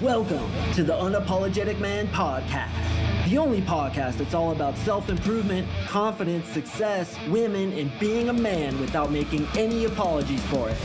Welcome to the Unapologetic Man Podcast, the only podcast that's all about self improvement, confidence, success, women, and being a man without making any apologies for it.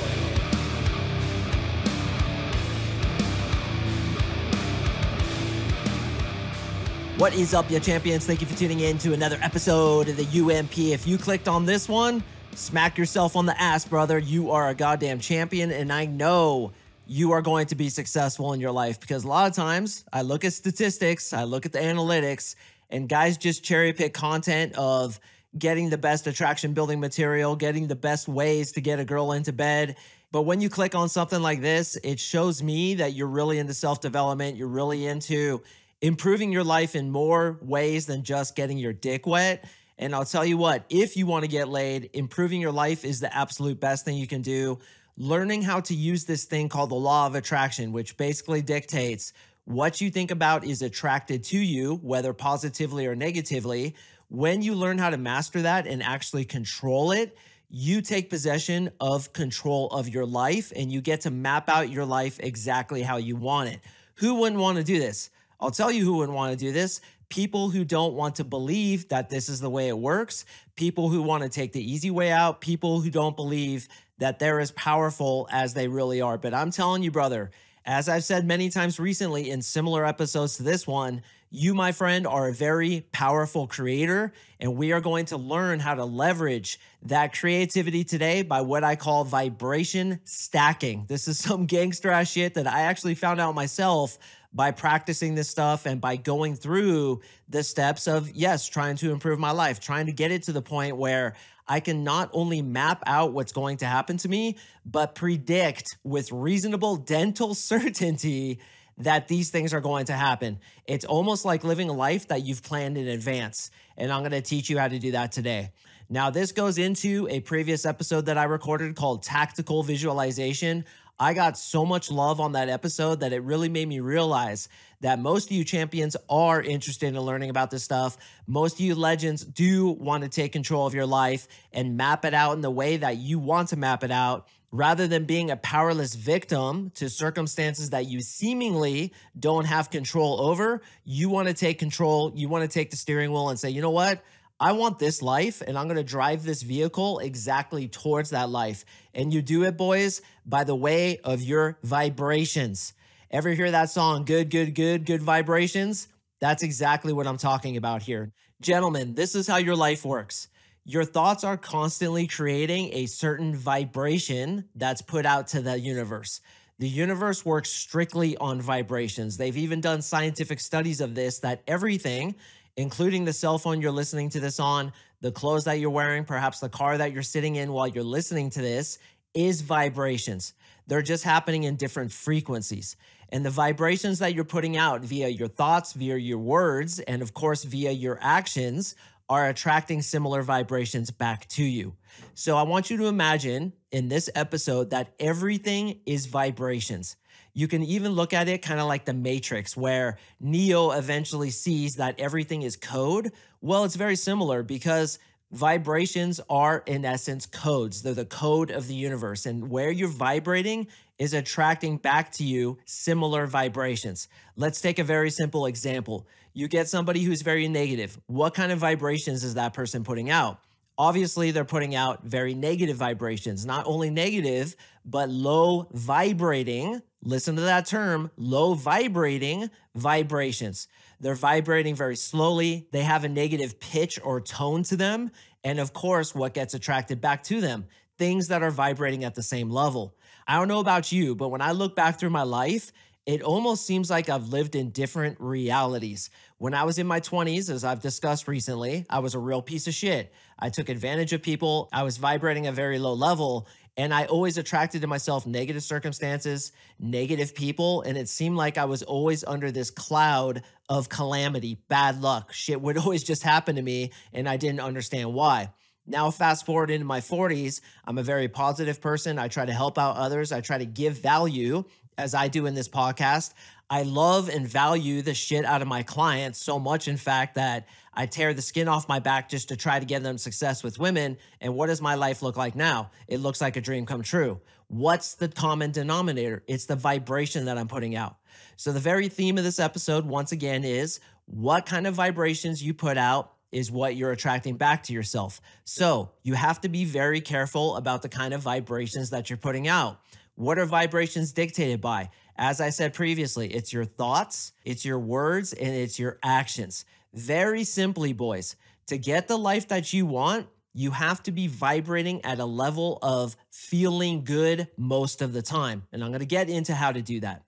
What is up, ya champions? Thank you for tuning in to another episode of the UMP. If you clicked on this one, smack yourself on the ass, brother. You are a goddamn champion, and I know you are going to be successful in your life because a lot of times I look at statistics, I look at the analytics, and guys just cherry pick content of getting the best attraction building material, getting the best ways to get a girl into bed. But when you click on something like this, it shows me that you're really into self development, you're really into improving your life in more ways than just getting your dick wet. And I'll tell you what, if you want to get laid, improving your life is the absolute best thing you can do. Learning how to use this thing called the law of attraction, which basically dictates what you think about is attracted to you, whether positively or negatively. When you learn how to master that and actually control it, you take possession of control of your life and you get to map out your life exactly how you want it. Who wouldn't want to do this? I'll tell you who wouldn't want to do this. People who don't want to believe that this is the way it works, people who want to take the easy way out, people who don't believe that they're as powerful as they really are. But I'm telling you, brother, as I've said many times recently in similar episodes to this one, you, my friend, are a very powerful creator, and we are going to learn how to leverage that creativity today by what I call vibration stacking. This is some gangster ass shit that I actually found out myself by practicing this stuff and by going through the steps of, yes, trying to improve my life, trying to get it to the point where I can not only map out what's going to happen to me, but predict with reasonable dental certainty that these things are going to happen. It's almost like living a life that you've planned in advance. And I'm going to teach you how to do that today. Now, this goes into a previous episode that I recorded called Tactical Visualization. I got so much love on that episode that it really made me realize that most of you champions are interested in learning about this stuff. Most of you legends do want to take control of your life and map it out in the way that you want to map it out. Rather than being a powerless victim to circumstances that you seemingly don't have control over, you want to take control. You want to take the steering wheel and say, you know what? I want this life and I'm going to drive this vehicle exactly towards that life. And you do it, boys, by the way of your vibrations. Ever hear that song, Good, Good, Good, Good Vibrations? That's exactly what I'm talking about here. Gentlemen, this is how your life works. Your thoughts are constantly creating a certain vibration that's put out to the universe. The universe works strictly on vibrations. They've even done scientific studies of this that everything including the cell phone you're listening to this on, the clothes that you're wearing, perhaps the car that you're sitting in while you're listening to this, is vibrations. They're just happening in different frequencies. And the vibrations that you're putting out via your thoughts, via your words, and of course, via your actions are attracting similar vibrations back to you. So I want you to imagine in this episode that everything is vibrations. You can even look at it kind of like the Matrix, where Neo eventually sees that everything is code. Well, it's very similar because vibrations are, in essence, codes. They're the code of the universe. And where you're vibrating is attracting back to you similar vibrations. Let's take a very simple example. You get somebody who's very negative. What kind of vibrations is that person putting out? Obviously, they're putting out very negative vibrations, not only negative, but low vibrating listen to that term, low vibrating vibrations. They're vibrating very slowly. They have a negative pitch or tone to them. And of course, what gets attracted back to them? Things that are vibrating at the same level. I don't know about you, but when I look back through my life, it almost seems like I've lived in different realities. When I was in my 20s, as I've discussed recently, I was a real piece of shit. I took advantage of people. I was vibrating a very low level. And I always attracted to myself negative circumstances, negative people. And it seemed like I was always under this cloud of calamity, bad luck. Shit would always just happen to me. And I didn't understand why. Now, fast forward into my 40s, I'm a very positive person. I try to help out others. I try to give value as I do in this podcast. I love and value the shit out of my clients so much, in fact, that I tear the skin off my back just to try to get them success with women. And what does my life look like now? It looks like a dream come true. What's the common denominator? It's the vibration that I'm putting out. So, the very theme of this episode, once again, is what kind of vibrations you put out is what you're attracting back to yourself. So, you have to be very careful about the kind of vibrations that you're putting out. What are vibrations dictated by? As I said previously, it's your thoughts, it's your words, and it's your actions. Very simply, boys, to get the life that you want, you have to be vibrating at a level of feeling good most of the time. And I'm gonna get into how to do that.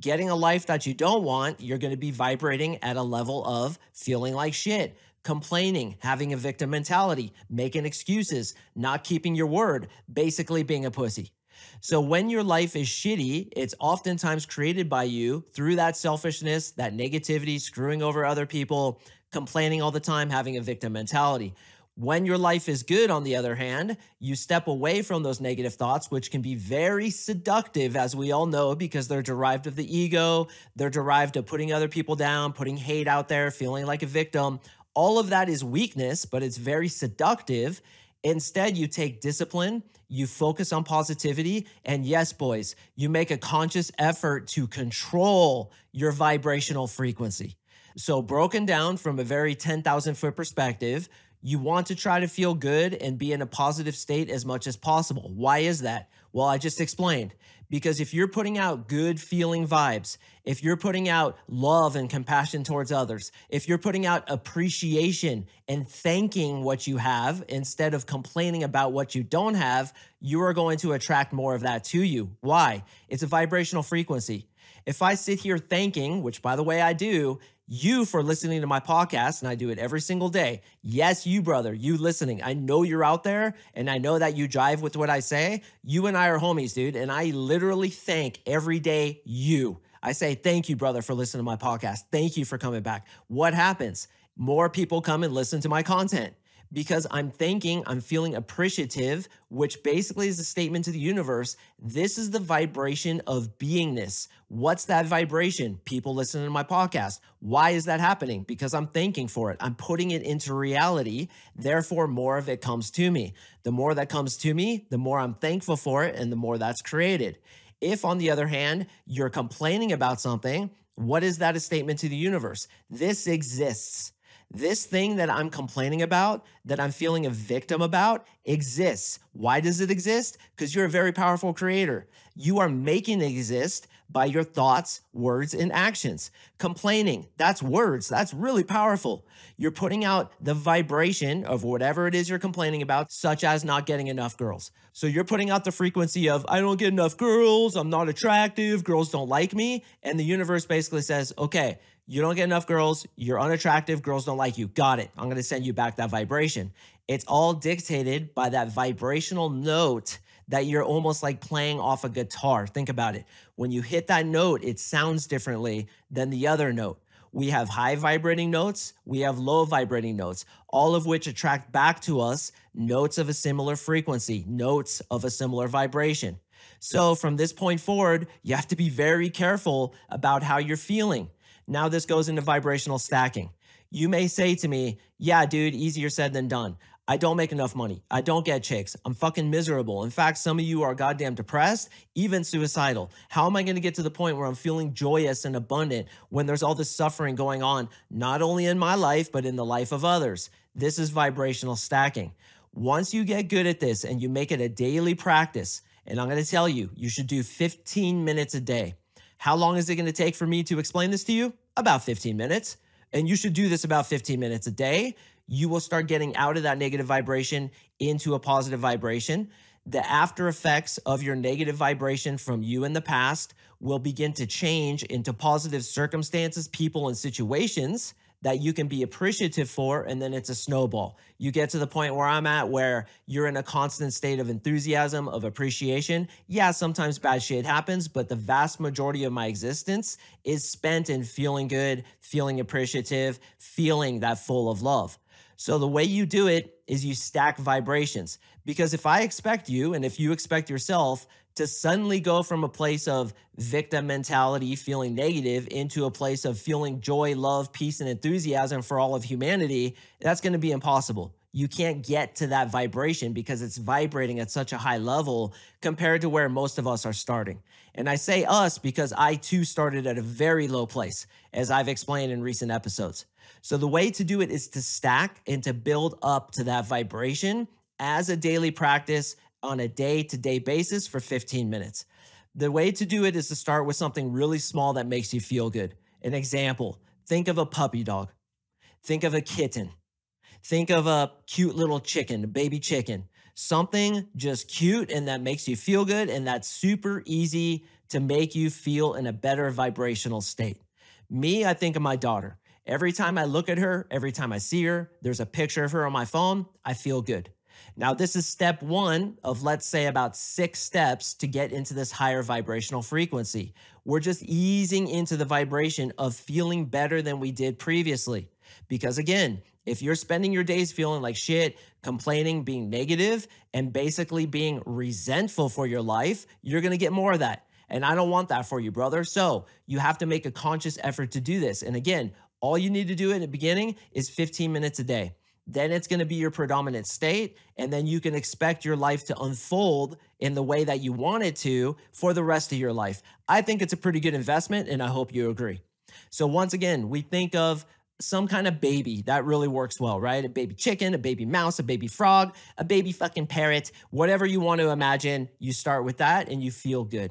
Getting a life that you don't want, you're gonna be vibrating at a level of feeling like shit, complaining, having a victim mentality, making excuses, not keeping your word, basically being a pussy. So when your life is shitty, it's oftentimes created by you through that selfishness, that negativity, screwing over other people, complaining all the time, having a victim mentality. When your life is good, on the other hand, you step away from those negative thoughts, which can be very seductive, as we all know, because they're derived of the ego. They're derived of putting other people down, putting hate out there, feeling like a victim. All of that is weakness, but it's very seductive. Instead, you take discipline, you focus on positivity, and yes, boys, you make a conscious effort to control your vibrational frequency. So, broken down from a very 10,000 foot perspective, you want to try to feel good and be in a positive state as much as possible. Why is that? Well, I just explained. Because if you're putting out good feeling vibes, if you're putting out love and compassion towards others, if you're putting out appreciation and thanking what you have instead of complaining about what you don't have, you are going to attract more of that to you. Why? It's a vibrational frequency. If I sit here thanking, which by the way I do, you for listening to my podcast, and I do it every single day. Yes, you, brother, you listening. I know you're out there, and I know that you jive with what I say. You and I are homies, dude. And I literally thank every day you. I say, thank you, brother, for listening to my podcast. Thank you for coming back. What happens? More people come and listen to my content because I'm thinking, I'm feeling appreciative, which basically is a statement to the universe. This is the vibration of beingness. What's that vibration? People listening to my podcast. Why is that happening? Because I'm thanking for it. I'm putting it into reality. Therefore, more of it comes to me. The more that comes to me, the more I'm thankful for it, and the more that's created. If, on the other hand, you're complaining about something, what is that a statement to the universe? This exists. This thing that I'm complaining about, that I'm feeling a victim about, exists. Why does it exist? Because you're a very powerful creator. You are making it exist by your thoughts, words, and actions. Complaining, that's words. That's really powerful. You're putting out the vibration of whatever it is you're complaining about, such as not getting enough girls. So you're putting out the frequency of, I don't get enough girls, I'm not attractive, girls don't like me. And the universe basically says, okay, you don't get enough girls, you're unattractive, girls don't like you. Got it. I'm going to send you back that vibration. It's all dictated by that vibrational note that you're almost like playing off a guitar. Think about it. When you hit that note, it sounds differently than the other note. We have high vibrating notes, we have low vibrating notes, all of which attract back to us notes of a similar frequency, notes of a similar vibration. So from this point forward, you have to be very careful about how you're feeling. Now this goes into vibrational stacking. You may say to me, yeah, dude, easier said than done. I don't make enough money. I don't get chicks. I'm fucking miserable. In fact, some of you are goddamn depressed, even suicidal. How am I going to get to the point where I'm feeling joyous and abundant when there's all this suffering going on, not only in my life, but in the life of others? This is vibrational stacking. Once you get good at this and you make it a daily practice, and I'm going to tell you, you should do 15 minutes a day. How long is it going to take for me to explain this to you? About 15 minutes. And you should do this about 15 minutes a day. You will start getting out of that negative vibration into a positive vibration. The after effects of your negative vibration from you in the past will begin to change into positive circumstances, people, and situations that you can be appreciative for, and then it's a snowball. You get to the point where I'm at where you're in a constant state of enthusiasm, of appreciation. Yeah, sometimes bad shit happens, but the vast majority of my existence is spent in feeling good, feeling appreciative, feeling that full of love. So the way you do it is you stack vibrations. Because if I expect you and if you expect yourself to suddenly go from a place of victim mentality, feeling negative, into a place of feeling joy, love, peace, and enthusiasm for all of humanity, that's going to be impossible. you can't get to that vibration because it's vibrating at such a high level compared to where most of us are starting. And I say us because I too started at a very low place, as I've explained in recent episodes. So the way to do it is to stack and to build up to that vibration as a daily practice on a day to day basis for 15 minutes. The way to do it is to start with something really small that makes you feel good. An example think of a puppy dog, think of a kitten, think of a cute little chicken, a baby chicken, something just cute and that makes you feel good and that's super easy to make you feel in a better vibrational state. Me, I think of my daughter. Every time I look at her, every time I see her, there's a picture of her on my phone, I feel good. Now, this is step one of, let's say, about six steps to get into this higher vibrational frequency. We're just easing into the vibration of feeling better than we did previously. Because again, if you're spending your days feeling like shit, complaining, being negative, and basically being resentful for your life, you're gonna get more of that. And I don't want that for you, brother. So you have to make a conscious effort to do this. And again, all you need to do in the beginning is 15 minutes a day. Then it's going to be your predominant state. And then you can expect your life to unfold in the way that you want it to for the rest of your life. I think it's a pretty good investment, and I hope you agree. So, once again, we think of some kind of baby that really works well, right? A baby chicken, a baby mouse, a baby frog, a baby fucking parrot, whatever you want to imagine, you start with that and you feel good.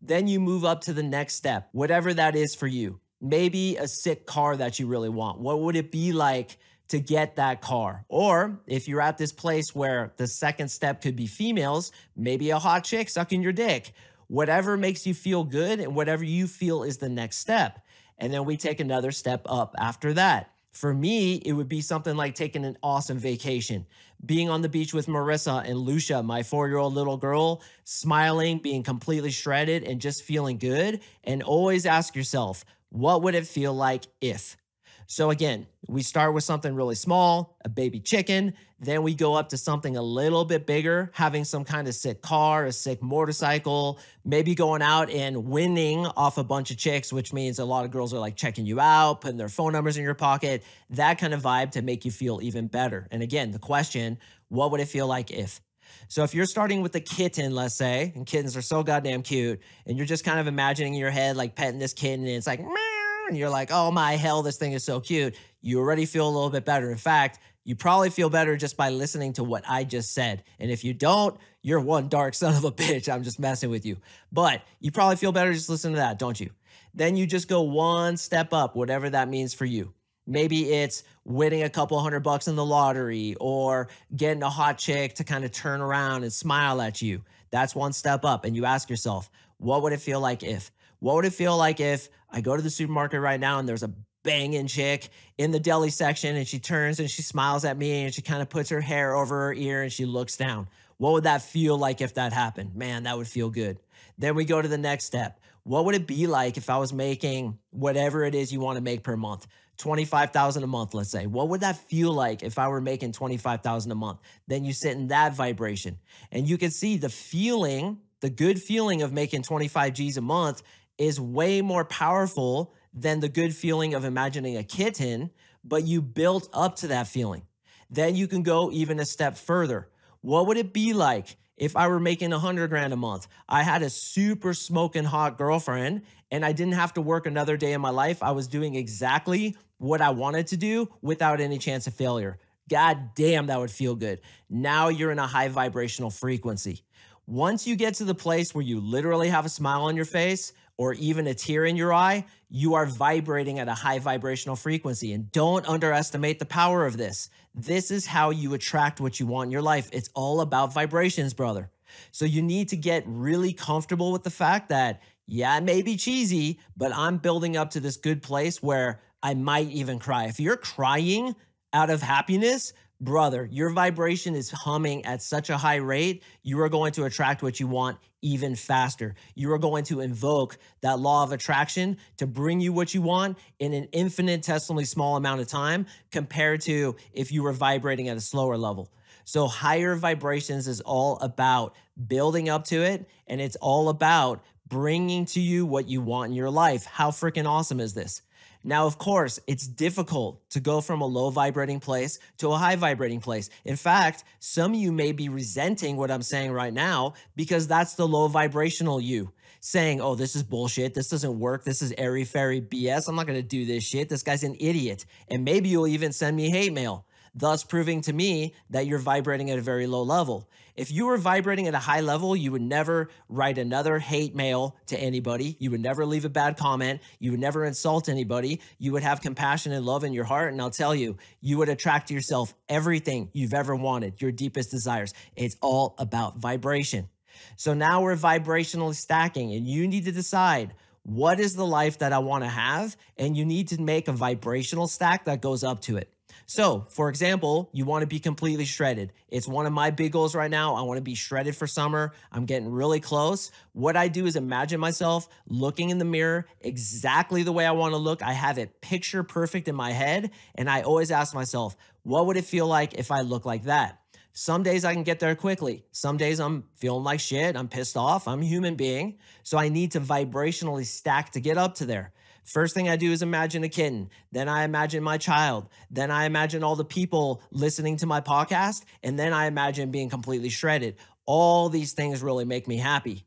Then you move up to the next step, whatever that is for you maybe a sick car that you really want. What would it be like to get that car? Or if you're at this place where the second step could be females, maybe a hot chick sucking your dick. Whatever makes you feel good and whatever you feel is the next step. And then we take another step up after that. For me, it would be something like taking an awesome vacation, being on the beach with Marissa and Lucia, my four year old little girl, smiling, being completely shredded, and just feeling good. And always ask yourself, what would it feel like if? So again, we start with something really small, a baby chicken. Then we go up to something a little bit bigger, having some kind of sick car, a sick motorcycle, maybe going out and winning off a bunch of chicks, which means a lot of girls are like checking you out, putting their phone numbers in your pocket, that kind of vibe to make you feel even better. And again, the question, what would it feel like if? So if you're starting with a kitten, let's say, and kittens are so goddamn cute, and you're just kind of imagining in your head like petting this kitten, and it's like, Meow, and you're like, oh my hell, this thing is so cute. You already feel a little bit better. In fact, you probably feel better just by listening to what I just said. And if you don't, you're one dark son of a bitch. I'm just messing with you. But you probably feel better just listening to that, don't you? Then you just go one step up, whatever that means for you. Maybe it's winning a couple hundred bucks in the lottery or getting a hot chick to kind of turn around and smile at you. That's one step up. And you ask yourself, what would it feel like if? What would it feel like if I go to the supermarket right now and there's a banging chick in the deli section and she turns and she smiles at me and she kind of puts her hair over her ear and she looks down? What would that feel like if that happened? Man, that would feel good. Then we go to the next step. What would it be like if I was making whatever it is you want to make per month? 25,000 a month, let's say. What would that feel like if I were making 25,000 a month? Then you sit in that vibration and you can see the feeling, the good feeling of making 25 G's a month is way more powerful than the good feeling of imagining a kitten, but you built up to that feeling. Then you can go even a step further. What would it be like if I were making a hundred grand a month? I had a super smoking hot girlfriend and I didn't have to work another day in my life. I was doing exactly what I wanted to do without any chance of failure. God damn, that would feel good. Now you're in a high vibrational frequency. Once you get to the place where you literally have a smile on your face or even a tear in your eye, you are vibrating at a high vibrational frequency. And don't underestimate the power of this. This is how you attract what you want in your life. It's all about vibrations, brother. So you need to get really comfortable with the fact that, yeah, it may be cheesy, but I'm building up to this good place where I might even cry. If you're crying out of happiness, brother, your vibration is humming at such a high rate, you are going to attract what you want even faster. You are going to invoke that law of attraction to bring you what you want in an infinitesimally small amount of time compared to if you were vibrating at a slower level. So, higher vibrations is all about building up to it, and it's all about bringing to you what you want in your life. How freaking awesome is this? Now, of course, it's difficult to go from a low vibrating place to a high vibrating place. In fact, some of you may be resenting what I'm saying right now because that's the low vibrational you saying, oh, this is bullshit. This doesn't work. This is airy fairy BS. I'm not going to do this shit. This guy's an idiot. And maybe you'll even send me hate mail thus proving to me that you're vibrating at a very low level. If you were vibrating at a high level, you would never write another hate mail to anybody. You would never leave a bad comment. You would never insult anybody. You would have compassion and love in your heart. And I'll tell you, you would attract to yourself everything you've ever wanted, your deepest desires. It's all about vibration. So now we're vibrationally stacking, and you need to decide what is the life that I want to have, and you need to make a vibrational stack that goes up to it. So, for example, you want to be completely shredded. It's one of my big goals right now. I want to be shredded for summer. I'm getting really close. What I do is imagine myself looking in the mirror exactly the way I want to look. I have it picture perfect in my head. And I always ask myself, what would it feel like if I look like that? Some days I can get there quickly. Some days I'm feeling like shit. I'm pissed off. I'm a human being. So I need to vibrationally stack to get up to there. First thing I do is imagine a kitten. Then I imagine my child. Then I imagine all the people listening to my podcast. And then I imagine being completely shredded. All these things really make me happy.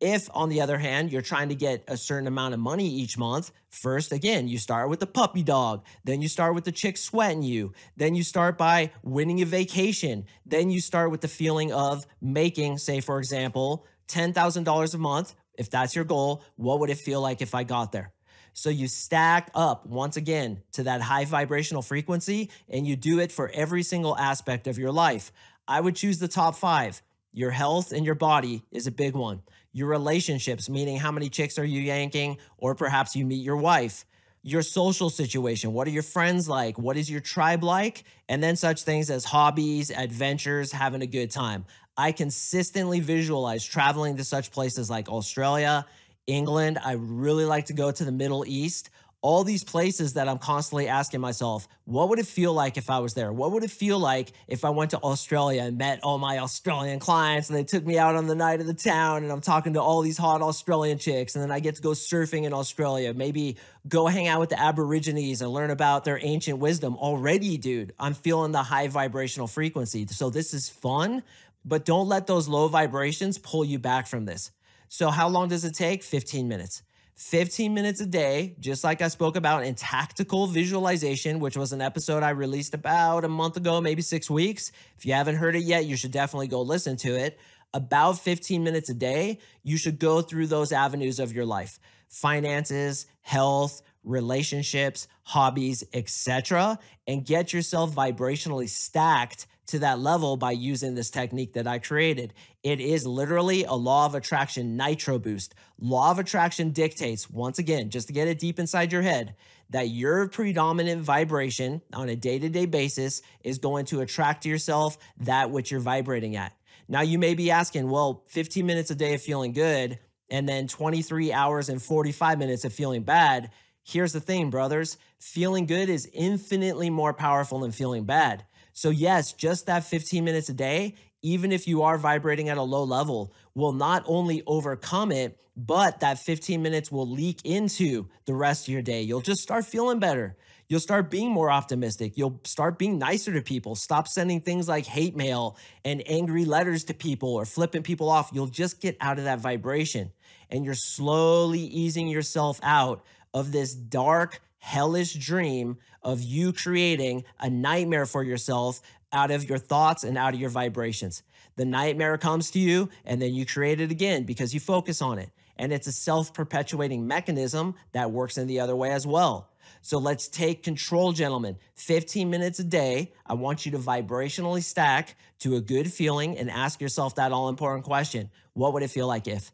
If, on the other hand, you're trying to get a certain amount of money each month, first, again, you start with the puppy dog. Then you start with the chick sweating you. Then you start by winning a vacation. Then you start with the feeling of making, say, for example, $10,000 a month. If that's your goal, what would it feel like if I got there? So you stack up once again to that high vibrational frequency and you do it for every single aspect of your life. I would choose the top five. Your health and your body is a big one. Your relationships, meaning how many chicks are you yanking, or perhaps you meet your wife. Your social situation, what are your friends like? What is your tribe like? And then such things as hobbies, adventures, having a good time. I consistently visualize traveling to such places like Australia, England. I really like to go to the Middle East. All these places that I'm constantly asking myself, what would it feel like if I was there? What would it feel like if I went to Australia and met all my Australian clients and they took me out on the night of the town and I'm talking to all these hot Australian chicks and then I get to go surfing in Australia, maybe go hang out with the Aborigines and learn about their ancient wisdom. Already, dude, I'm feeling the high vibrational frequency. So this is fun, but don't let those low vibrations pull you back from this. So, how long does it take? 15 minutes. 15 minutes a day, just like I spoke about in tactical visualization, which was an episode I released about a month ago, maybe six weeks. If you haven't heard it yet, you should definitely go listen to it. About 15 minutes a day, you should go through those avenues of your life finances, health, relationships, hobbies, etc., and get yourself vibrationally stacked to that level by using this technique that I created. It is literally a law of attraction nitro boost. Law of attraction dictates, once again, just to get it deep inside your head, that your predominant vibration on a day to day basis is going to attract to yourself that which you're vibrating at. Now, you may be asking, well, 15 minutes a day of feeling good and then 23 hours and 45 minutes of feeling bad. Here's the thing, brothers feeling good is infinitely more powerful than feeling bad. So, yes, just that 15 minutes a day, even if you are vibrating at a low level, will not only overcome it, but that 15 minutes will leak into the rest of your day. You'll just start feeling better. You'll start being more optimistic. You'll start being nicer to people. Stop sending things like hate mail and angry letters to people or flipping people off. You'll just get out of that vibration and you're slowly easing yourself out of this dark, hellish dream of you creating a nightmare for yourself out of your thoughts and out of your vibrations. The nightmare comes to you, and then you create it again because you focus on it. And it's a self perpetuating mechanism that works in the other way as well. So let's take control, gentlemen. 15 minutes a day. I want you to vibrationally stack to a good feeling and ask yourself that all important question What would it feel like if?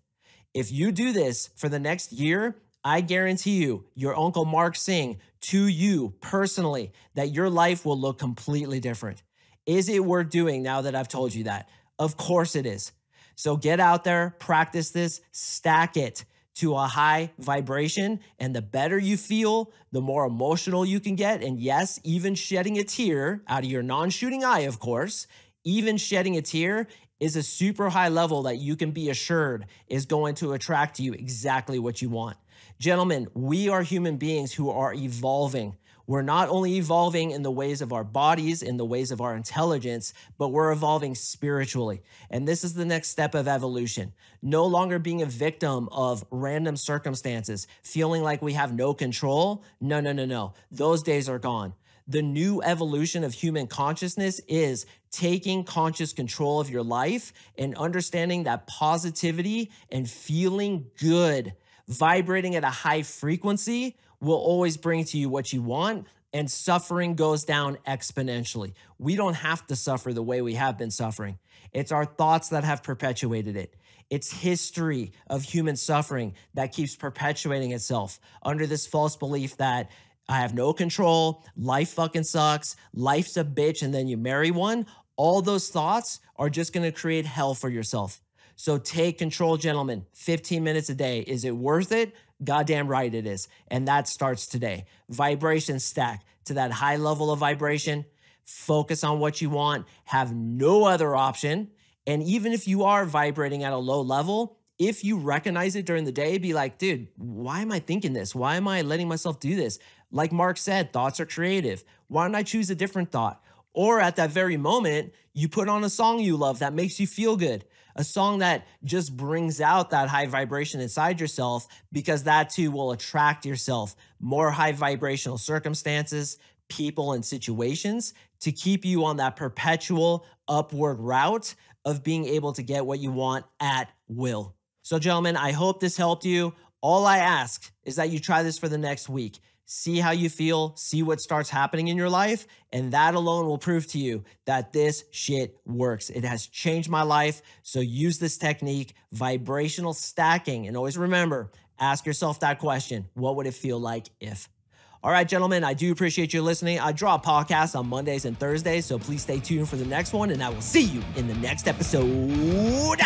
If you do this for the next year, I guarantee you, your Uncle Mark Sing to you personally, that your life will look completely different. Is it worth doing now that I've told you that? Of course it is. So get out there, practice this, stack it to a high vibration. And the better you feel, the more emotional you can get. And yes, even shedding a tear out of your non shooting eye, of course, even shedding a tear is a super high level that you can be assured is going to attract to you exactly what you want. Gentlemen, we are human beings who are evolving. We're not only evolving in the ways of our bodies, in the ways of our intelligence, but we're evolving spiritually. And this is the next step of evolution. No longer being a victim of random circumstances, feeling like we have no control. No, no, no, no. Those days are gone. The new evolution of human consciousness is taking conscious control of your life and understanding that positivity and feeling good, vibrating at a high frequency will always bring to you what you want and suffering goes down exponentially. We don't have to suffer the way we have been suffering. It's our thoughts that have perpetuated it. It's history of human suffering that keeps perpetuating itself under this false belief that I have no control, life fucking sucks, life's a bitch, and then you marry one. All those thoughts are just gonna create hell for yourself. So take control, gentlemen. 15 minutes a day. Is it worth it? Goddamn right it is. And that starts today. Vibration stack to that high level of vibration. Focus on what you want. Have no other option. And even if you are vibrating at a low level, if you recognize it during the day, be like, dude, why am I thinking this? Why am I letting myself do this? Like Mark said, thoughts are creative. Why don't I choose a different thought? Or at that very moment, you put on a song you love that makes you feel good a song that just brings out that high vibration inside yourself because that too will attract yourself more high vibrational circumstances, people, and situations to keep you on that perpetual upward route of being able to get what you want at will. So, gentlemen, I hope this helped you. All I ask is that you try this for the next week see how you feel, see what starts happening in your life, and that alone will prove to you that this shit works. It has changed my life. So use this technique, vibrational stacking, and always remember, ask yourself that question What would it feel like if? All right, gentlemen, I do appreciate you listening. I draw podcasts on Mondays and Thursdays, so please stay tuned for the next one, and I will see you in the next episode.